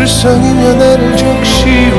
글썽이며 나를 적시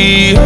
거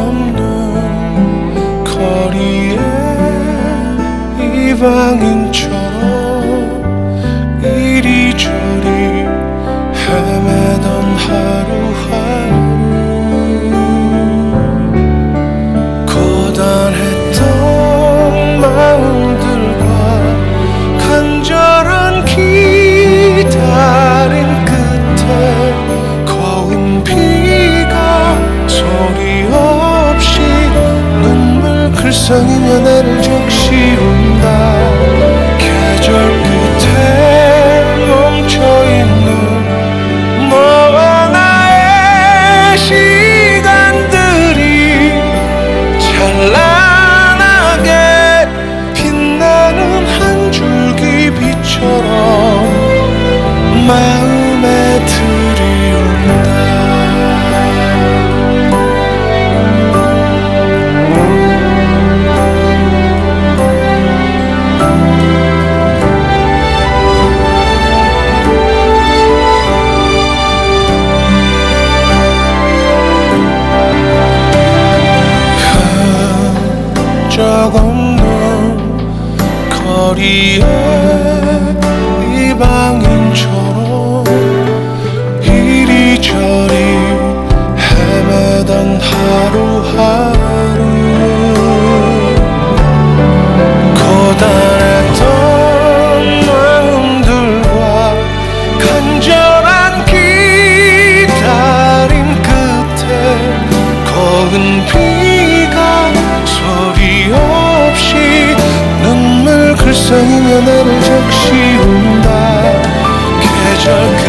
없는 거리에 이방인 척 Düşsen yine 여기에 이 방에 treasure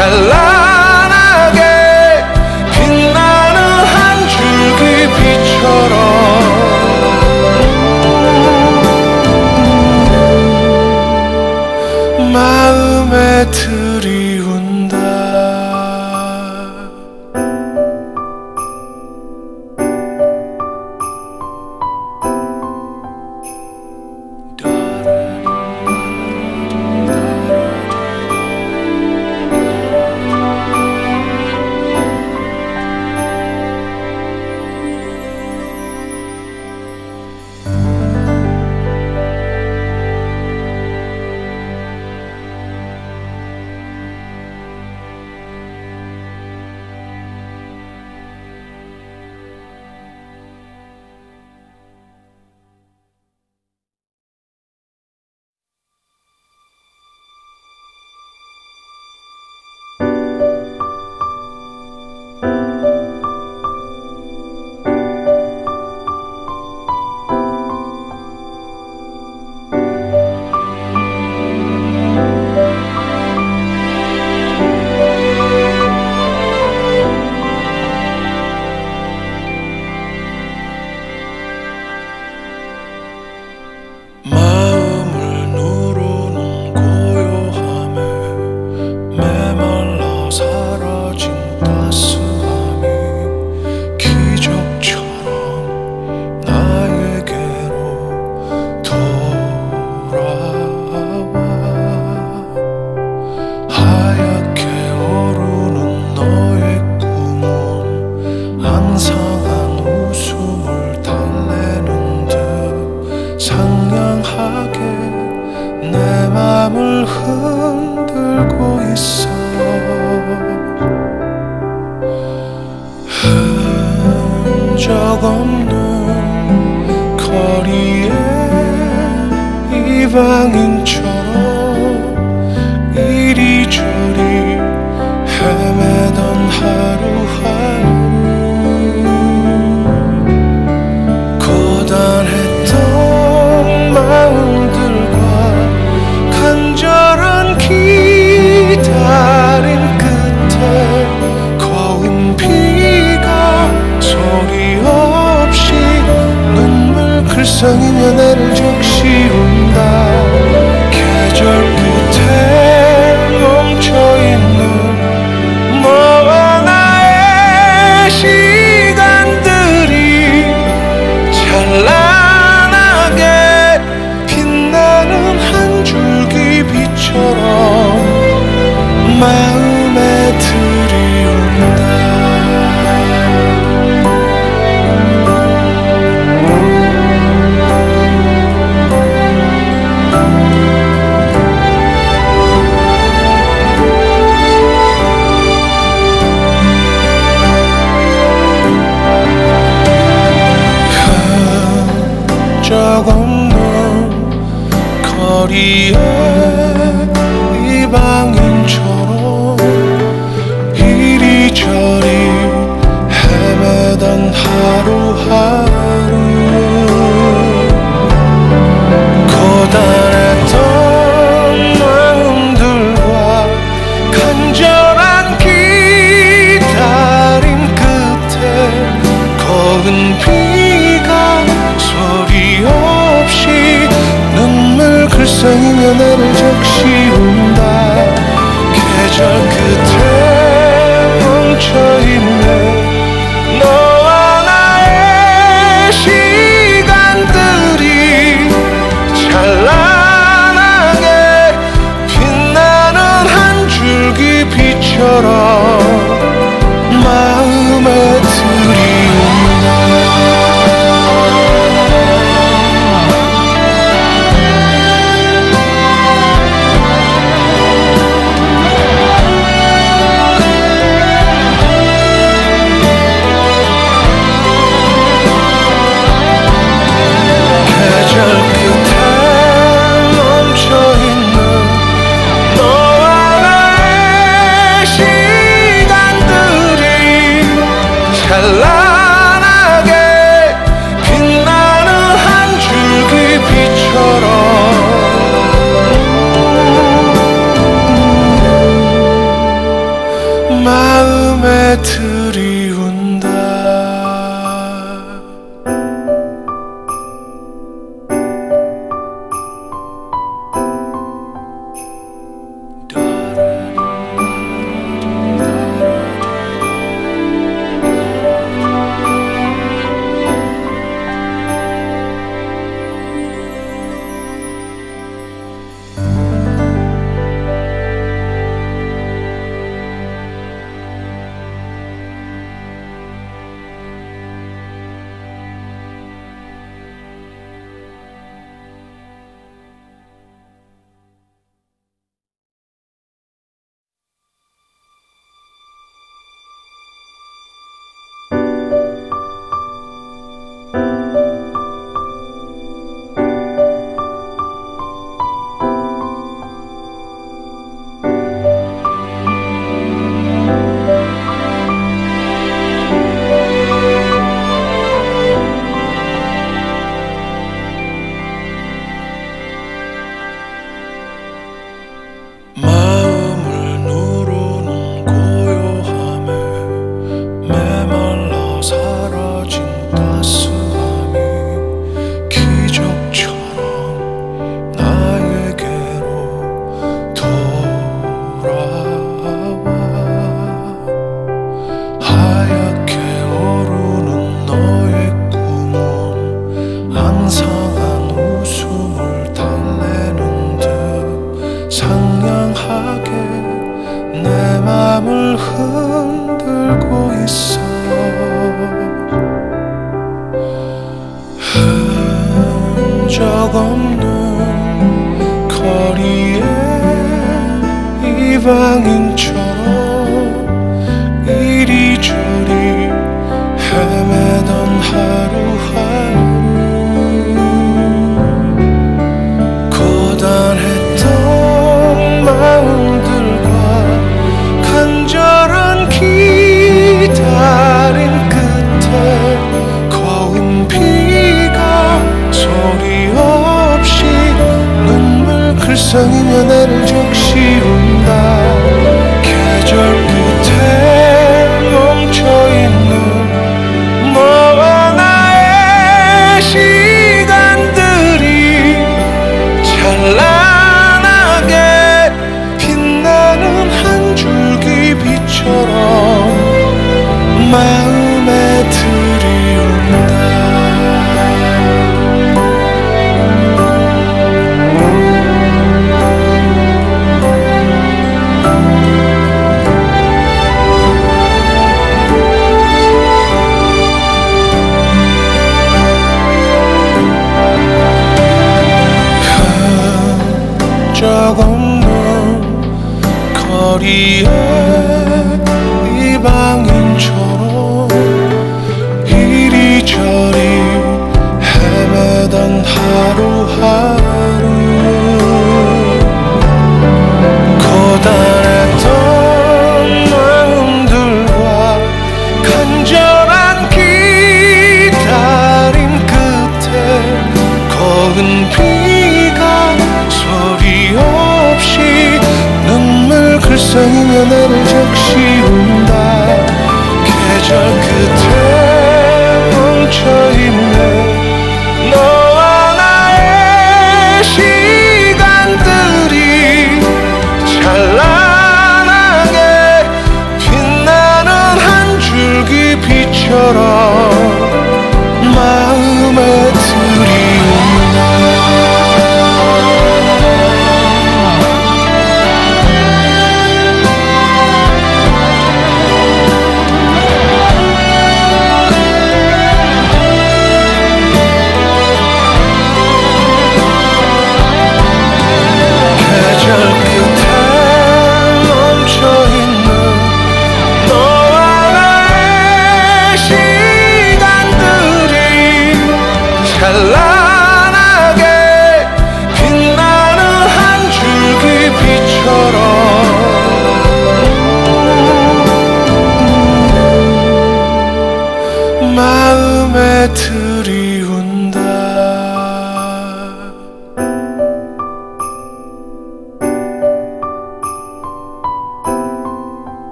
찬란하게 빛나는 한 줄기 빛처럼 마음에 드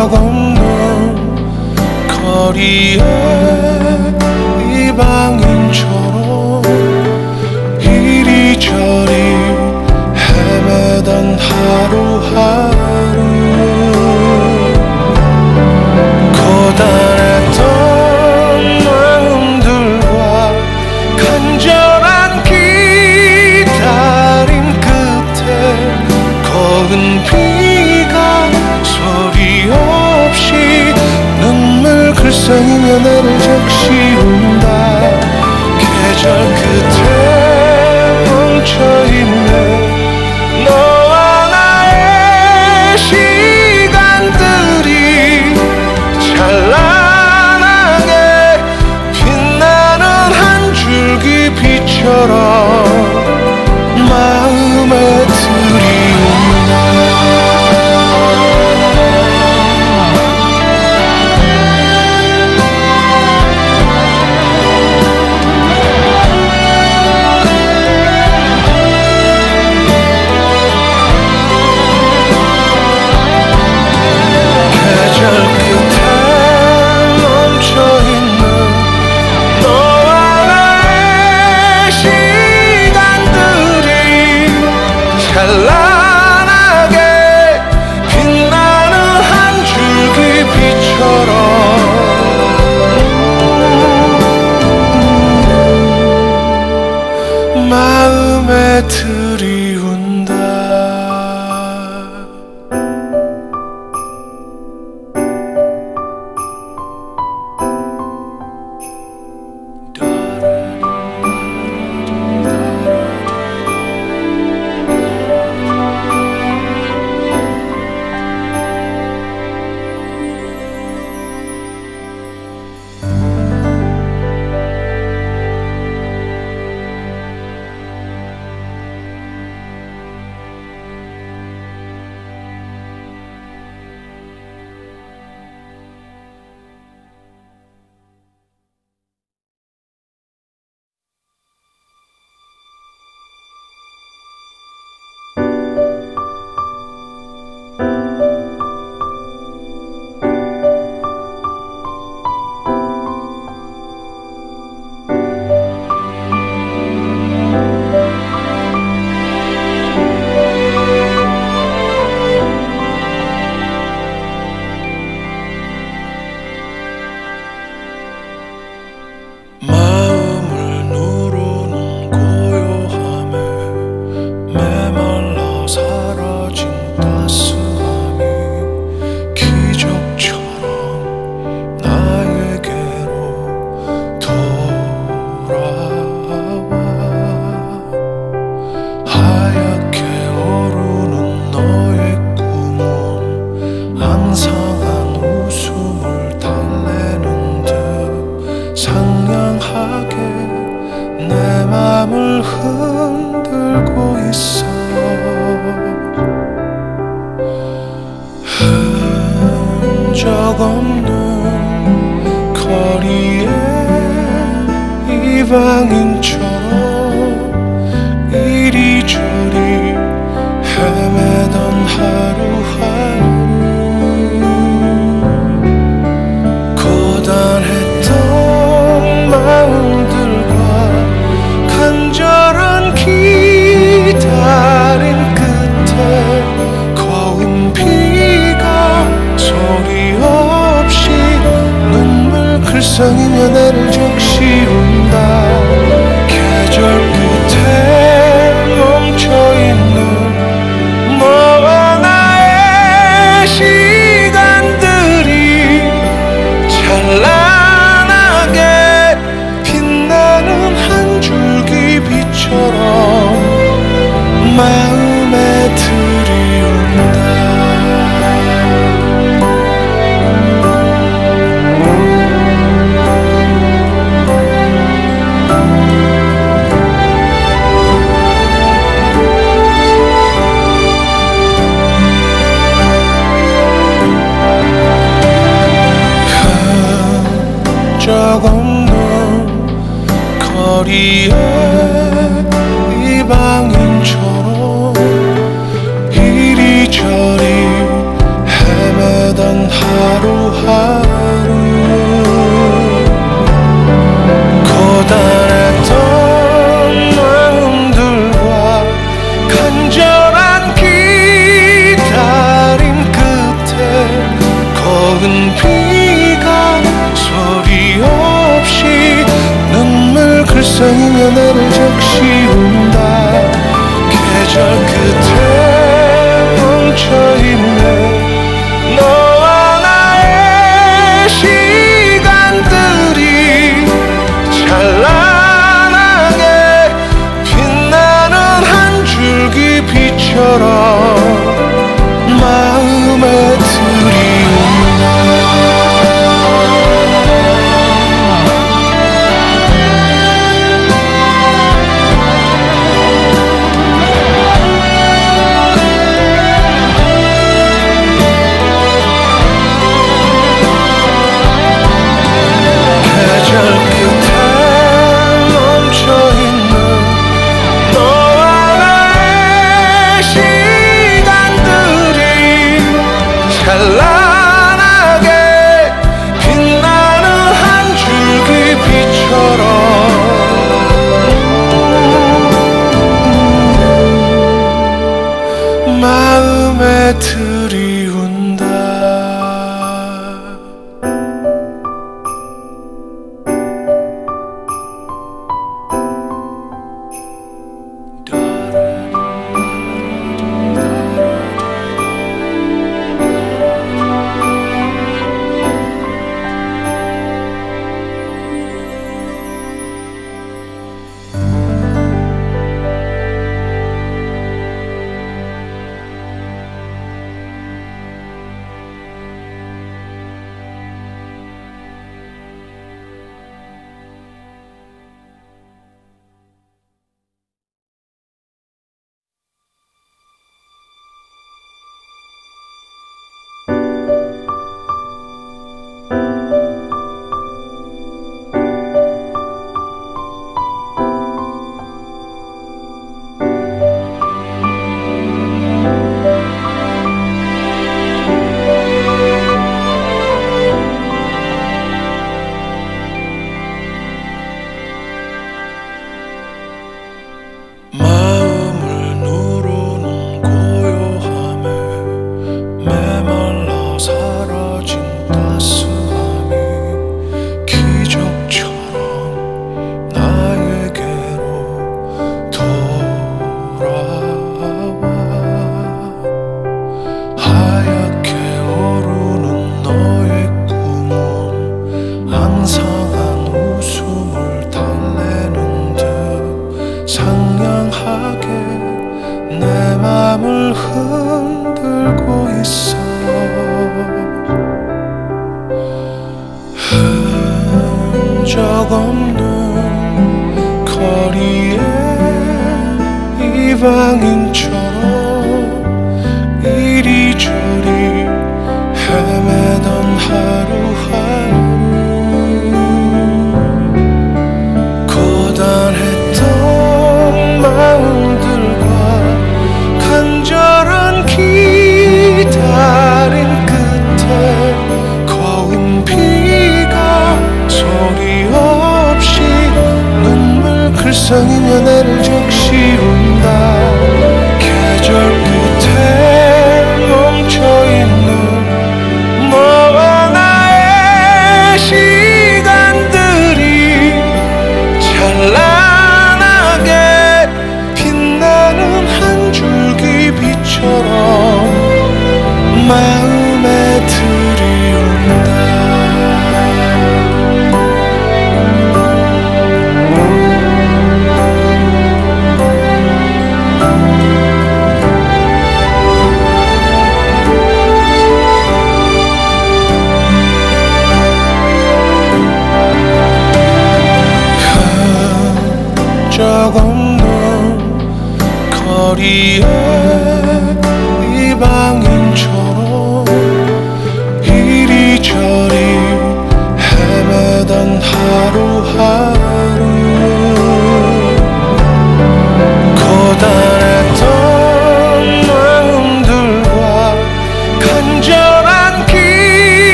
적 없는 거리에 이방인처럼 이리저리 헤매던 하루하루.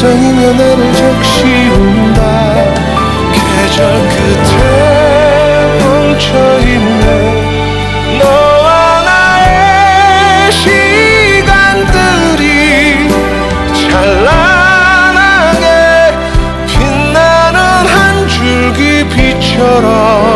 세상이면 나를 적시운다. 계절 끝에 멈춰있네. 너와 나의 시간들이 찬란하게 빛나는 한 줄기 빛처럼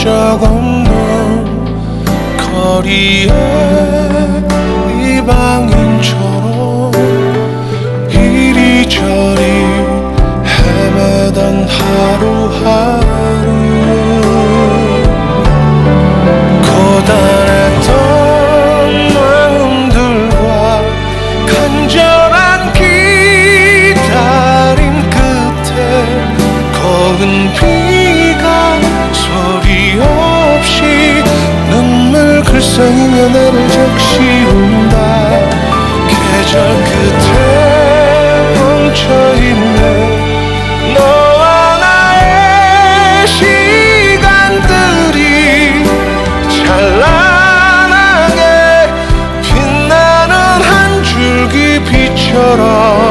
적 없는 거리에 이방인처럼 이리저리 헤매던 하루하루. 나를 적시운다. 계절 끝에 멈춰있네. 너와 나의 시간들이 찬란하게 빛나는 한 줄기 빛처럼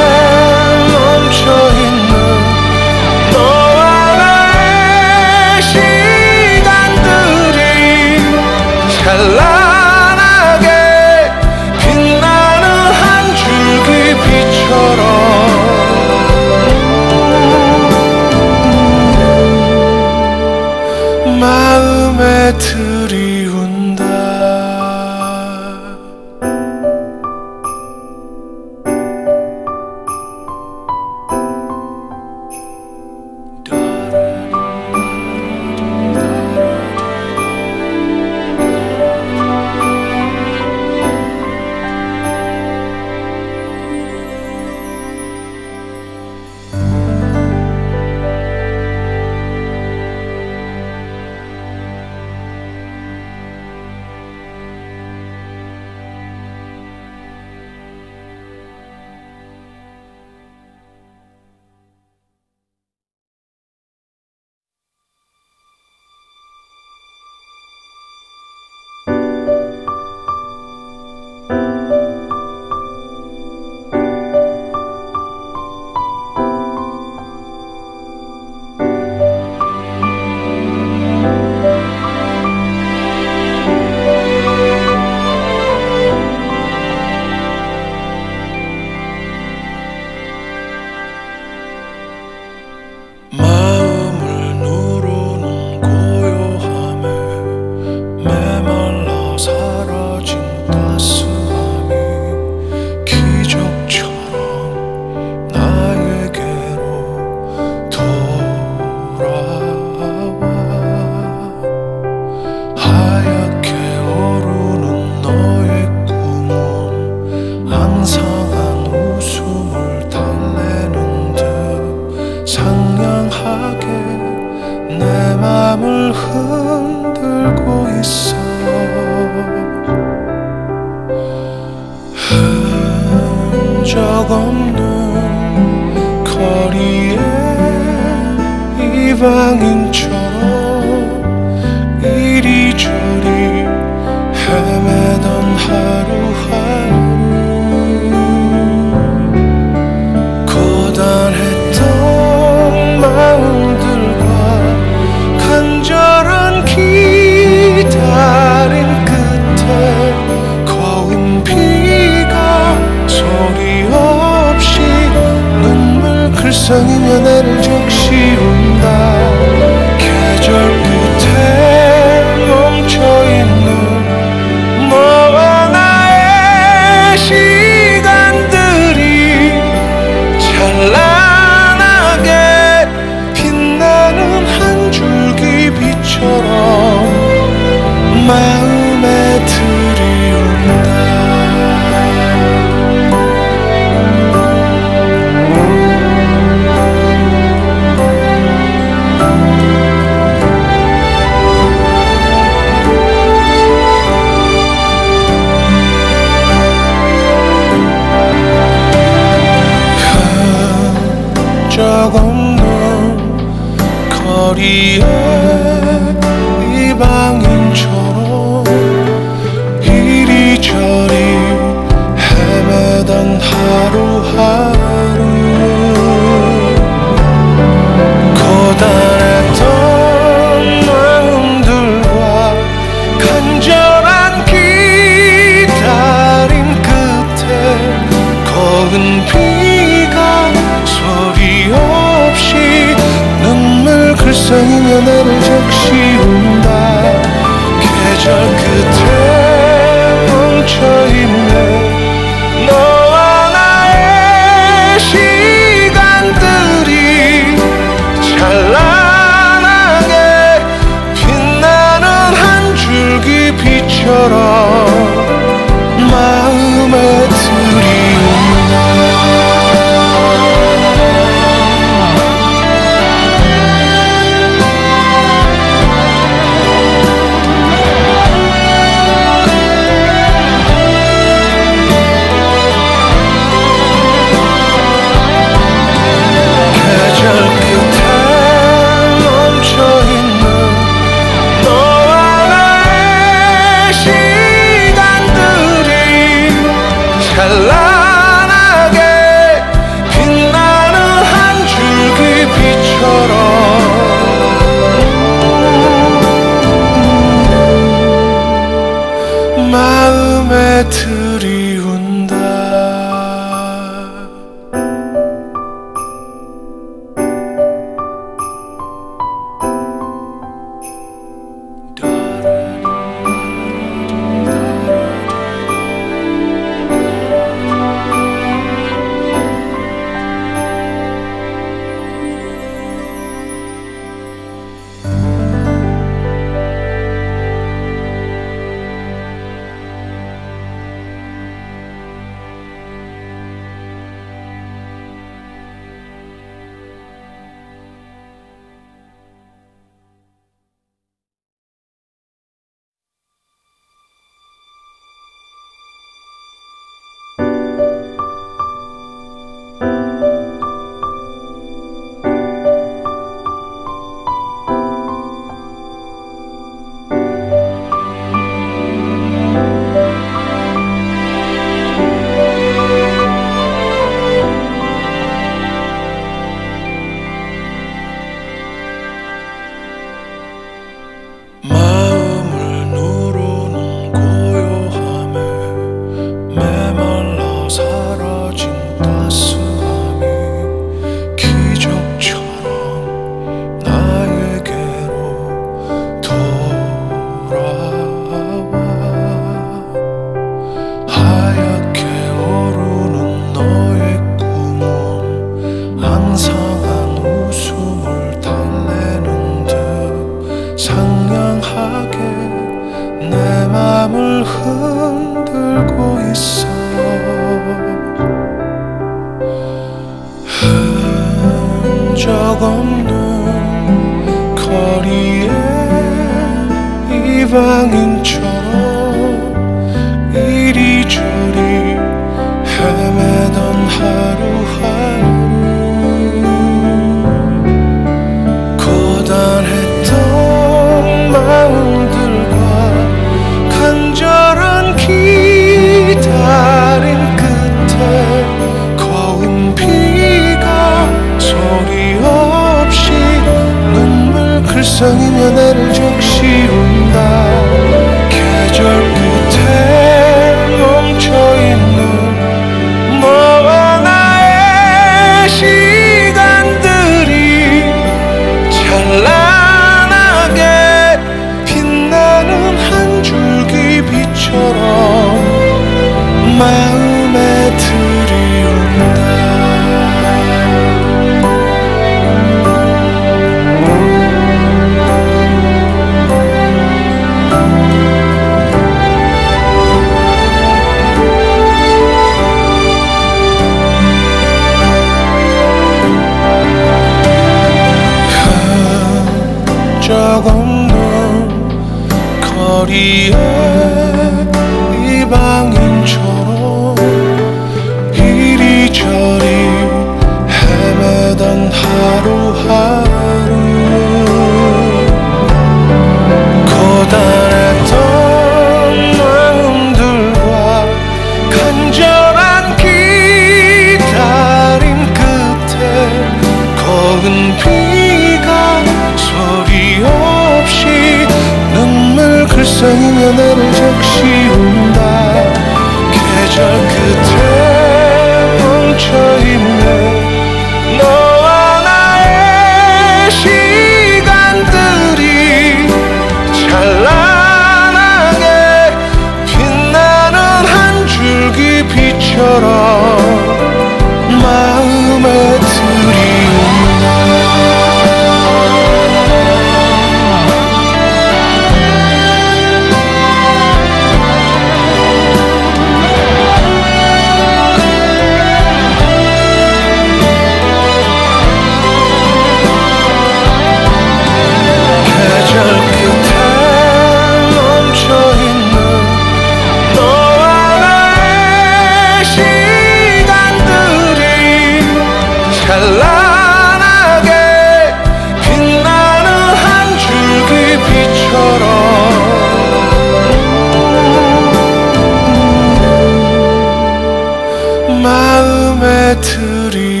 마음에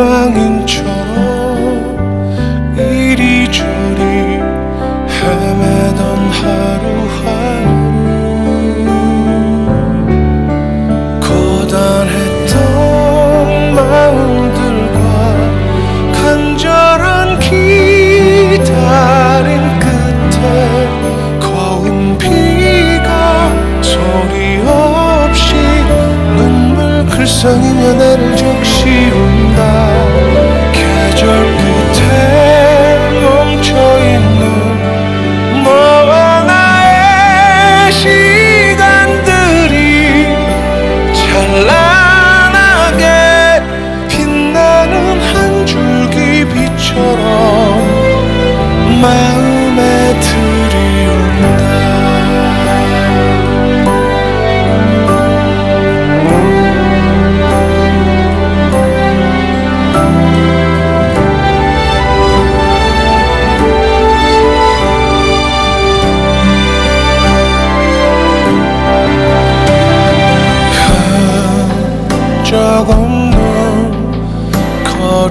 이방인처럼 이리저리 헤매던 하루하루 고단했던 마음들과 간절한 기다림 끝에 거운 비가 소리 없이 눈물 글썽이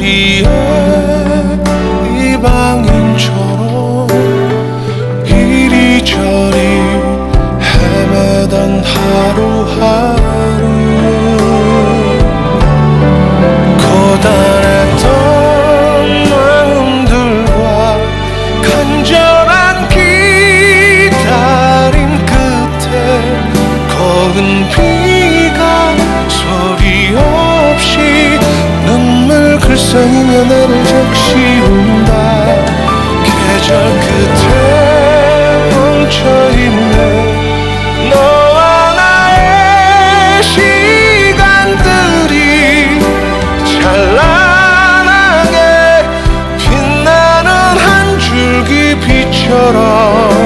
out. 떠나라.